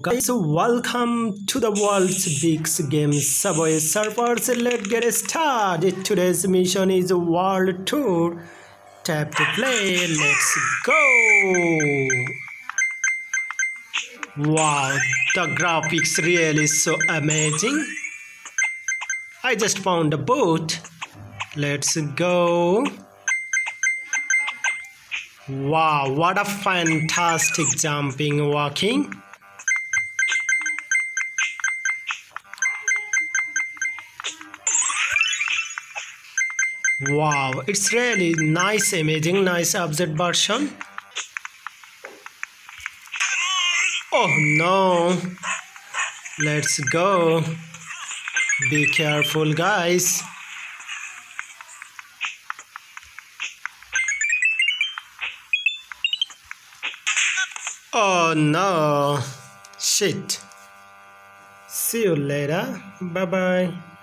Guys, welcome to the world's biggest game Subway Surfers. Let's get started. Today's mission is World Tour. Tap to play. Let's go. Wow, the graphics really so amazing. I just found a boat. Let's go. Wow, what a fantastic jumping walking. Wow, it's really nice, amazing, nice object version. Oh no, let's go. Be careful, guys. Oh no, shit. See you later. Bye bye.